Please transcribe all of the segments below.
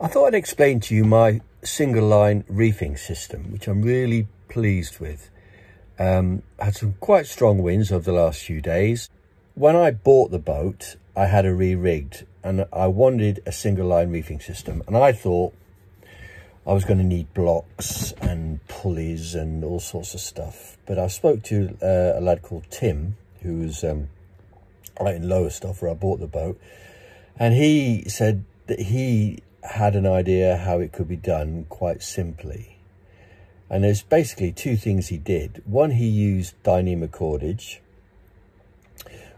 I thought I'd explain to you my single line reefing system, which I'm really pleased with. Um, had some quite strong winds over the last few days. When I bought the boat, I had a re-rigged and I wanted a single line reefing system. And I thought I was going to need blocks and pulleys and all sorts of stuff. But I spoke to uh, a lad called Tim, who was um, right in Lowestoft where I bought the boat. And he said that he had an idea how it could be done quite simply. And there's basically two things he did. One, he used Dyneema cordage,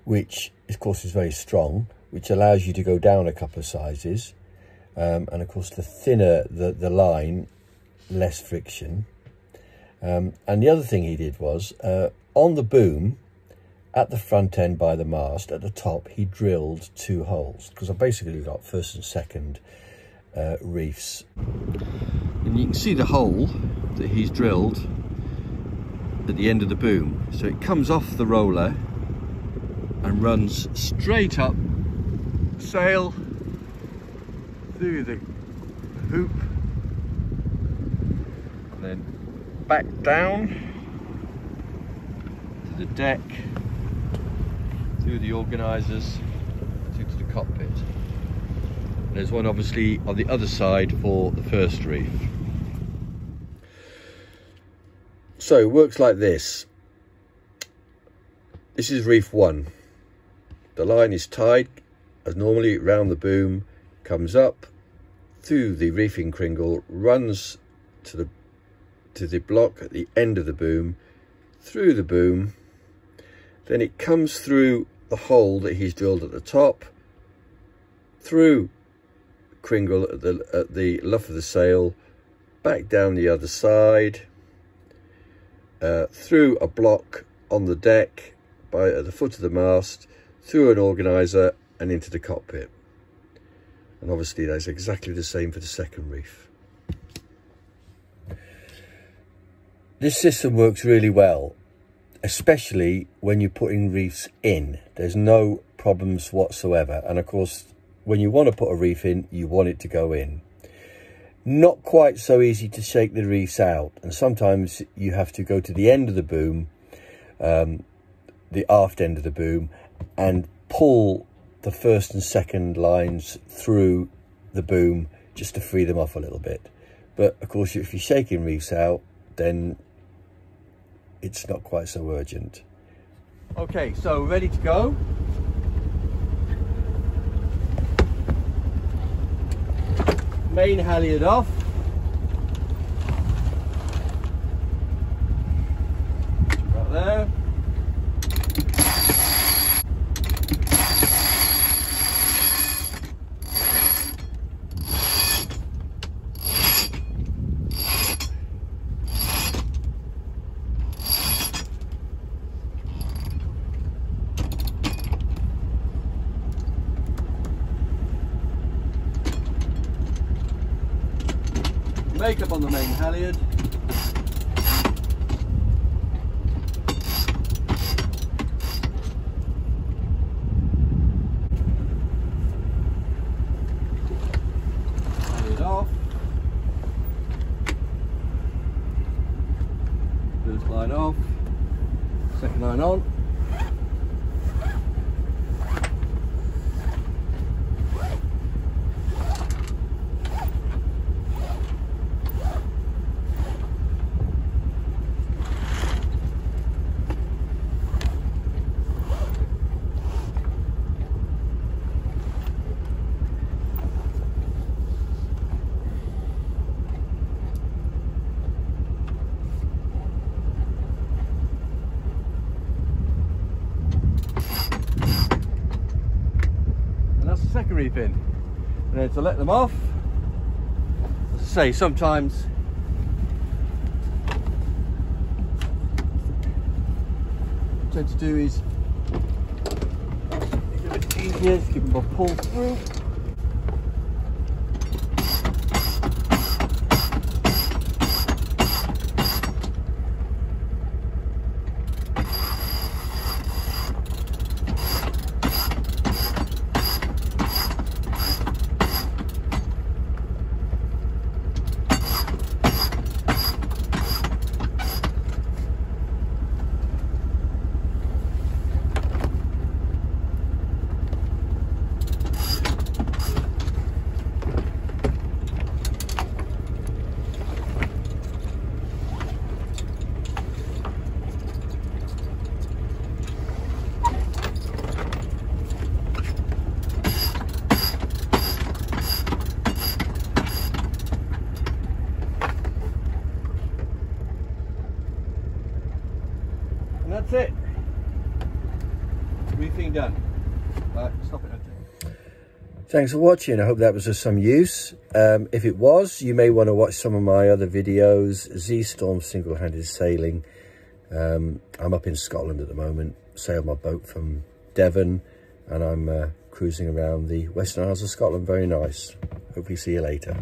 which of course is very strong, which allows you to go down a couple of sizes. Um, and of course, the thinner the, the line, less friction. Um, and the other thing he did was, uh, on the boom, at the front end by the mast, at the top, he drilled two holes. Because I basically got first and second uh, reefs. And you can see the hole that he's drilled at the end of the boom. So it comes off the roller and runs straight up, sail through the hoop, and then back down to the deck, through the organisers. There's one obviously on the other side for the first reef. So it works like this. This is reef one. The line is tied as normally round the boom, comes up through the reefing cringle, runs to the to the block at the end of the boom, through the boom, then it comes through the hole that he's drilled at the top, through cringle at the, at the luff of the sail, back down the other side, uh, through a block on the deck by at the foot of the mast, through an organiser and into the cockpit. And obviously that's exactly the same for the second reef. This system works really well, especially when you're putting reefs in. There's no problems whatsoever. And of course, when you want to put a reef in, you want it to go in. Not quite so easy to shake the reefs out. And sometimes you have to go to the end of the boom, um, the aft end of the boom, and pull the first and second lines through the boom just to free them off a little bit. But of course, if you're shaking reefs out, then it's not quite so urgent. Okay, so ready to go. Main halyard off. Right there. Makeup on the main halyard. Halyard off. First line off, second line on. Second reef. And then to let them off, as I say, sometimes what I tend to do is it's a bit easier, just give them a pull through. That's it. Reefing done. Right, stop it. Thanks for watching. I hope that was of some use. Um, if it was, you may want to watch some of my other videos. Z-Storm Single-Handed Sailing. Um, I'm up in Scotland at the moment. Sailed my boat from Devon and I'm uh, cruising around the Western Isles of Scotland. Very nice. Hopefully see you later.